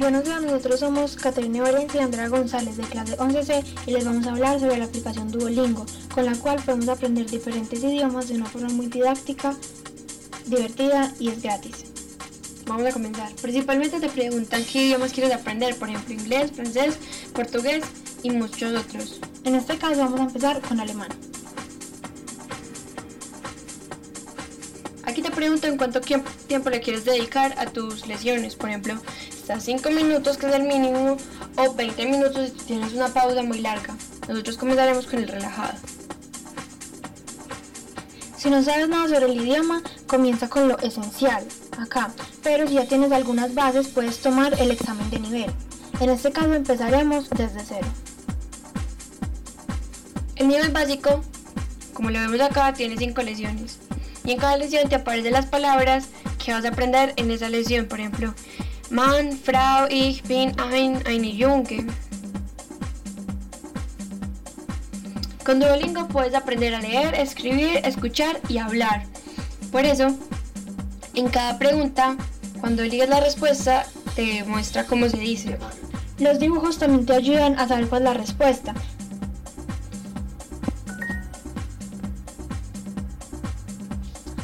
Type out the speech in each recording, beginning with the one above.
Buenos días, nosotros somos Caterina Valencia y Andrea González de clase 11C y les vamos a hablar sobre la aplicación Duolingo, con la cual podemos aprender diferentes idiomas de una forma muy didáctica, divertida y es gratis. Vamos a comenzar. Principalmente te preguntan qué idiomas quieres aprender, por ejemplo inglés, francés, portugués y muchos otros. En este caso vamos a empezar con alemán. Aquí te preguntan cuánto tiempo le quieres dedicar a tus lesiones, por ejemplo, 5 minutos, que es el mínimo, o 20 minutos si tienes una pausa muy larga. Nosotros comenzaremos con el relajado. Si no sabes nada sobre el idioma, comienza con lo esencial, acá. Pero si ya tienes algunas bases, puedes tomar el examen de nivel. En este caso empezaremos desde cero. El nivel básico, como lo vemos acá, tiene 5 lesiones. Y en cada lesión te aparecen las palabras que vas a aprender en esa lesión. Por ejemplo, Man, Frau, ich bin ein, eine Junge. Con Duolingo puedes aprender a leer, escribir, escuchar y hablar. Por eso, en cada pregunta, cuando eliges la respuesta, te muestra cómo se dice. Los dibujos también te ayudan a saber cuál es la respuesta.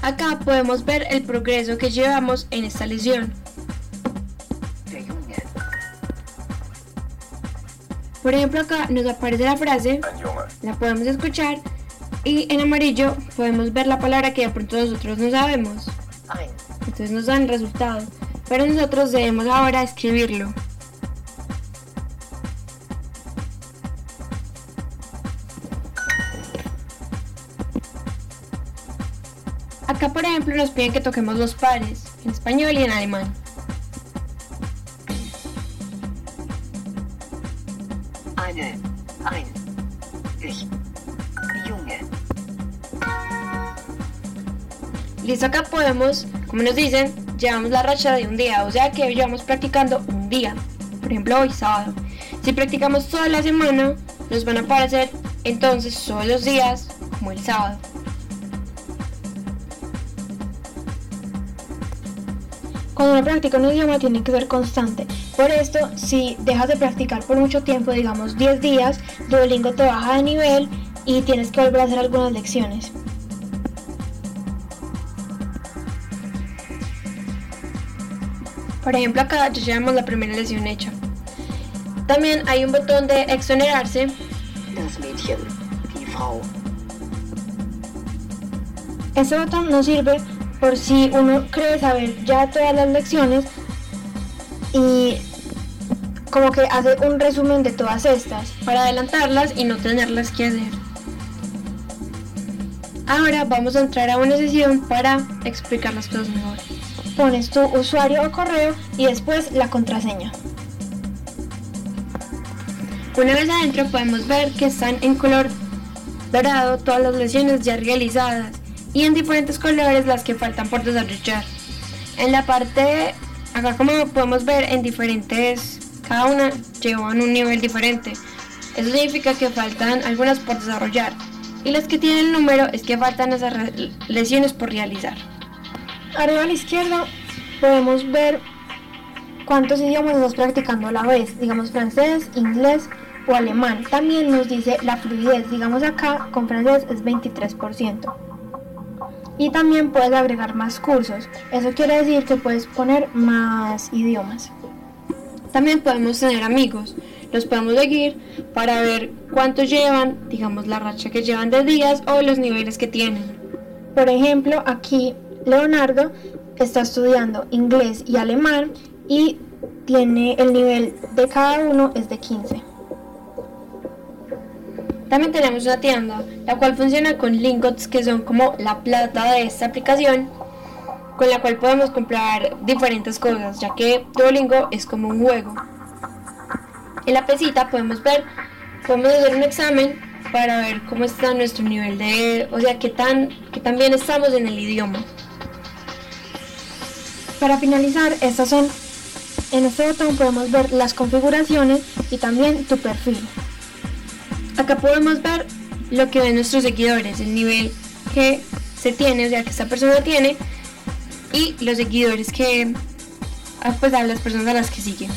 Acá podemos ver el progreso que llevamos en esta lesión. Por ejemplo, acá nos aparece la frase, la podemos escuchar y en amarillo podemos ver la palabra que de pronto nosotros no sabemos. Entonces nos dan resultado, pero nosotros debemos ahora escribirlo. Acá por ejemplo nos piden que toquemos los pares, en español y en alemán. Listo, acá podemos, como nos dicen, llevamos la racha de un día, o sea que llevamos practicando un día. Por ejemplo, hoy sábado. Si practicamos toda la semana, nos van a aparecer entonces todos los días como el sábado. Cuando uno practica un idioma tiene que ser constante. Por esto, si dejas de practicar por mucho tiempo, digamos 10 días, Duolingo te baja de nivel y tienes que volver a hacer algunas lecciones. Por ejemplo, acá ya llevamos la primera lección hecha. También hay un botón de exonerarse. Este botón nos sirve por si uno cree saber ya todas las lecciones y como que hace un resumen de todas estas para adelantarlas y no tenerlas que hacer. Ahora vamos a entrar a una sesión para explicar las cosas mejor. Pones tu usuario o correo y después la contraseña. Una vez adentro podemos ver que están en color dorado todas las lesiones ya realizadas y en diferentes colores las que faltan por desarrollar. En la parte, acá como podemos ver en diferentes, cada una llevan un nivel diferente. Eso significa que faltan algunas por desarrollar y las que tienen el número es que faltan esas lesiones por realizar. Arriba a la izquierda podemos ver cuántos idiomas estás practicando a la vez, digamos francés, inglés o alemán. También nos dice la fluidez, digamos acá con francés es 23% y también puedes agregar más cursos. Eso quiere decir que puedes poner más idiomas. También podemos tener amigos. Los podemos seguir para ver cuántos llevan, digamos la racha que llevan de días o los niveles que tienen. Por ejemplo, aquí Leonardo está estudiando inglés y alemán y tiene el nivel de cada uno es de 15. También tenemos una tienda, la cual funciona con lingots que son como la plata de esta aplicación, con la cual podemos comprar diferentes cosas, ya que Duolingo es como un juego. En la pesita podemos ver, podemos hacer un examen para ver cómo está nuestro nivel de, o sea, qué tan, qué tan bien estamos en el idioma. Para finalizar, estas son, en este botón podemos ver las configuraciones y también tu perfil. Acá podemos ver lo que ven nuestros seguidores, el nivel que se tiene, o sea, que esta persona tiene, y los seguidores que, ah, pues a las personas a las que siguen.